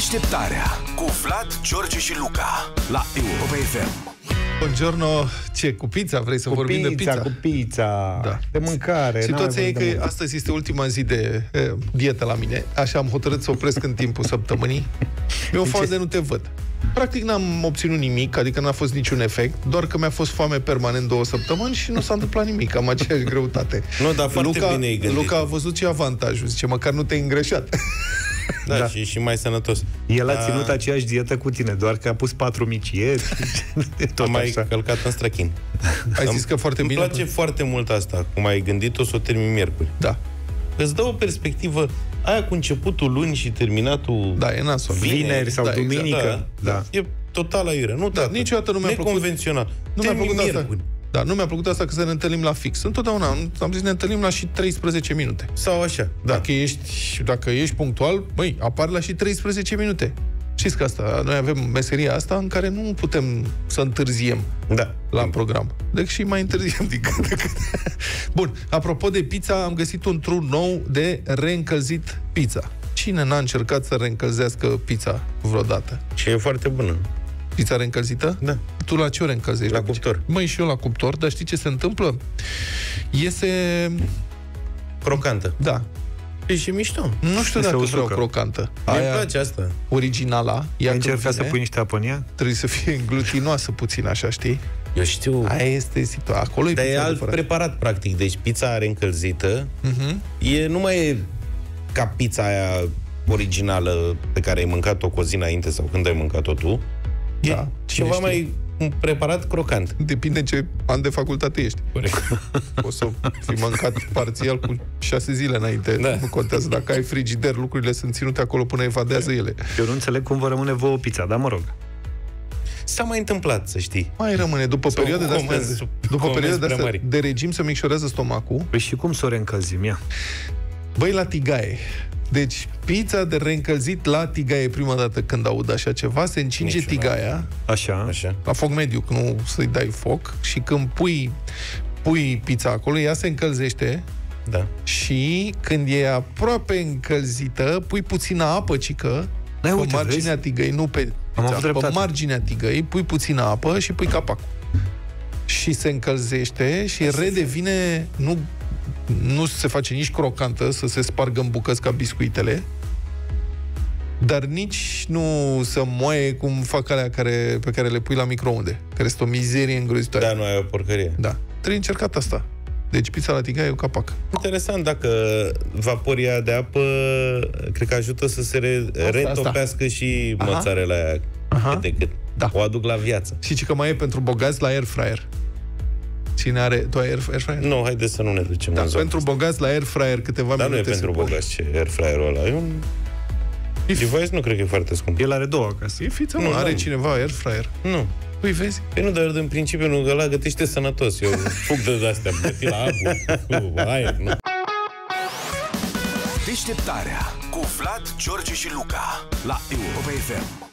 Deșteptarea cu Vlad, George și Luca la Europa FM. Buongiorno, ce, cu pizza? Vrei să Cu vorbim de pizza, pizza? cu pizza, Da. de mâncare. Situația n-am e mai vorbit că de astăzi este ultima zi de e, dietă la mine. Așa am hotărât să opresc în timpul săptămânii. Mi-e o foame de nu te văd. Practic n-am obținut nimic, adică n-a fost niciun efect, doar că mi-a fost foame permanent două săptămâni și nu s-a întâmplat nimic, am aceeași greutate. Nu, dar foarte Luca, bine ai gândit. Luca a văzut ce avantajul, zice, măcar nu te-ai îngrășat. Da, da. Și, și mai sănătos. El a Da. ținut aceeași dietă cu tine, doar că a pus patru mici ieri. Tot Am mai așa. călcat în străchin. Ai zis că foarte Îmi bine. place foarte mult asta, cum ai gândit-o să o termin miercuri. Da, Îți dă o perspectivă, aia cu începutul luni și terminatul da, e nasol. Vineri sau Da, exact. duminică. Da, Da. da. E total aiurea. Nu, da, niciodată nu mi-a plăcut- Neconvențional. Nu mi-a plăcut asta. miercuri. Da, nu mi-a plăcut asta că să ne întâlnim la fix. Întotdeauna am zis ne întâlnim la și 13 minute. Sau așa, da. Dacă ești, dacă ești punctual, băi, apar la și 13 minute. Știți că asta, noi avem meseria asta în care nu putem să întârziem Da. la program. Deci și mai întârziem din când în când. Bun, apropo de pizza, am găsit un truc nou de reîncălzit pizza. Cine n-a încercat să reîncălzească pizza vreodată? Și e foarte bună. Pizza reîncălzită? Da. Tu la ce o reîncălzești? La de obicei? cuptor. Măi, și eu la cuptor, dar știi ce se întâmplă? Iese... Crocantă. Da. E și mișto. Nu știu Se dacă usucă. vreau crocantă. Mie îmi Aia place asta. originala, ea Ai când încercat să vine, pui niște apă în ea? trebuie să fie glutinoasă puțin, așa, știi? Eu știu. Aia este situația. Acolo e Dar e pizza alt adevărată. preparat, practic. Deci pizza reîncălzită Mhm. e, nu mai e ca pizza aia originală pe care ai mâncat-o cu o zi înainte sau când ai măcat-o tu. E Da, cine ceva știe. mai un preparat crocant. Depinde ce an de facultate ești. O să fi mâncat parțial cu șase zile înainte. Da. Nu contează. Dacă ai frigider, lucrurile sunt ținute acolo până evadează ele. Eu nu înțeleg cum vă rămâne vouă pizza, dar mă rog. S-a mai întâmplat, să știi. Mai rămâne, după Sau perioade de astea, comenzi- după comenzi perioade de, prea astea mari. de regim se micșorează stomacul. Păi și cum să o reîncălzim? Ia. Băi, la tigaie. Deci, pizza de reîncălzit la tigaie prima dată când aud așa ceva, se încinge Niciodată. tigaia Așa. Așa. la foc mediu, că nu să-i dai foc și când pui, pui pizza acolo, ea se încălzește Da. și când e aproape încălzită, pui puțină apă, cică, Da, pe uite, marginea tigăii, nu pe Am pizza, avut pe dreptate. marginea tigăii, pui puțină apă și pui capacul. Și se încălzește și redevine, nu, nu se face nici crocantă, să se spargă în bucăți ca biscuitele, dar nici nu să moaie cum fac alea care, pe care le pui la microunde, care sunt o mizerie îngrozitoare. Da, nu ai o porcărie. da. Trebuie încercat asta. Deci pizza la tigaie e un capac. Interesant, dacă vaporia de apă cred că ajută să se re- retopească și Aha. mozzarella aia Aha. cât de cât. Da. O aduc la viață. Și ce că mai e pentru bogați la air fryer. Cine are... Tu ai air, air fryer? Nu, haide să nu ne ducem Da, în zonă. pentru bogați la air fryer câteva Dar nu e minute pentru se pune. bogați ce air fryer-ul ăla. E un device, nu cred că e foarte scump. El are două acasă. E fiță, Nu, mă, are nu. cineva air fryer. Nu. Păi vezi? Păi nu, dar în principiu nu, ăla gătește sănătos. Eu fug de astea, găti la abu, cu aer, nu. Deșteptarea cu Vlad, George și Luca la Europa FM.